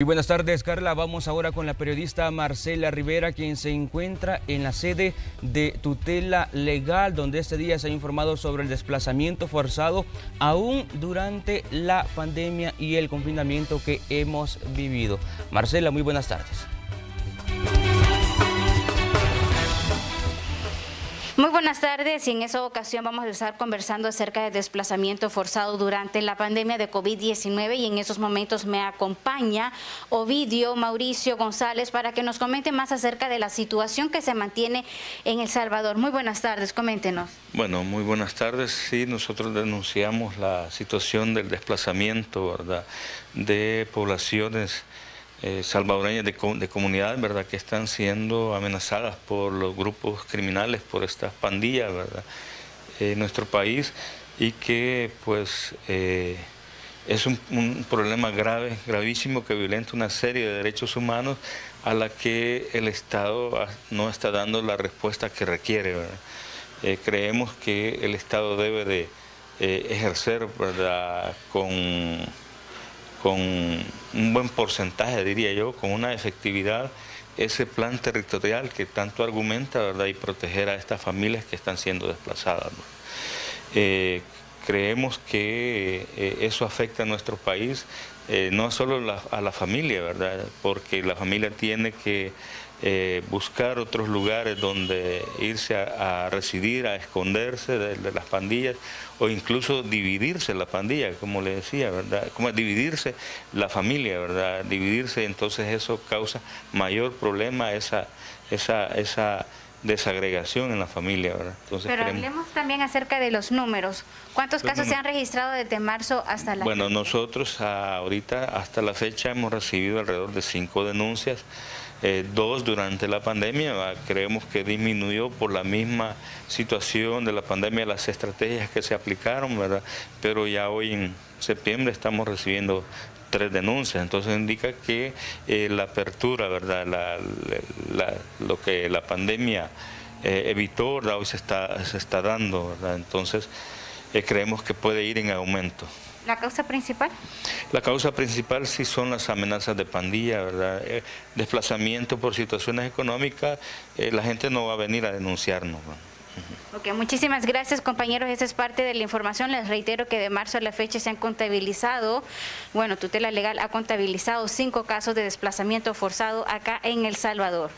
Y buenas tardes, Carla. Vamos ahora con la periodista Marcela Rivera, quien se encuentra en la sede de tutela legal, donde este día se ha informado sobre el desplazamiento forzado aún durante la pandemia y el confinamiento que hemos vivido. Marcela, muy buenas tardes. Muy buenas tardes y en esa ocasión vamos a estar conversando acerca de desplazamiento forzado durante la pandemia de COVID-19 y en esos momentos me acompaña Ovidio Mauricio González para que nos comente más acerca de la situación que se mantiene en El Salvador. Muy buenas tardes, coméntenos. Bueno, muy buenas tardes. Sí, nosotros denunciamos la situación del desplazamiento de poblaciones eh, salvadoreñas de, de comunidades, ¿verdad?, que están siendo amenazadas por los grupos criminales, por estas pandillas, ¿verdad?, en nuestro país y que, pues, eh, es un, problema grave, gravísimo, que violenta una serie de derechos humanos a la que el Estado no está dando la respuesta que requiere, eh, creemos que el Estado debe de ejercer, ¿verdad?, con con un buen porcentaje, diría yo, con una efectividad, ese plan territorial que tanto argumenta, ¿verdad? Y proteger a estas familias que están siendo desplazadas. Eh, creemos que eh, eso afecta a nuestro país, eh, no solo a la familia, ¿verdad? Porque la familia tiene que eh, buscar otros lugares donde irse a, residir, a esconderse de, las pandillas o incluso dividirse la pandilla, como le decía, ¿verdad? Como dividirse la familia, ¿verdad? Dividirse, entonces eso causa mayor problema, esa, esa, esa desagregación en la familia, ¿verdad? Entonces, Pero hablemos también acerca de los números. ¿Cuántos casos se han registrado desde marzo hasta la Bueno, nosotros ahorita, hasta la fecha, hemos recibido alrededor de cinco denuncias. Eh, dos durante la pandemia. Creemos que disminuyó por la misma situación de la pandemia las estrategias que se aplicaron, ¿verdad? Pero ya hoy en septiembre estamos recibiendo tres denuncias, entonces indica que eh, la apertura, ¿verdad? lo que la pandemia eh, evitó, hoy se está, se está dando, ¿verdad? Entonces creemos que puede ir en aumento. ¿La causa principal? La causa principal sí son las amenazas de pandilla, ¿verdad? Eh, desplazamiento por situaciones económicas, eh, la gente no va a venir a denunciarnos. Ok, muchísimas gracias compañeros, esa es parte de la información. Les reitero que de marzo a la fecha se han contabilizado, bueno, tutela legal ha contabilizado cinco casos de desplazamiento forzado acá en El Salvador.